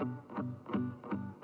うん。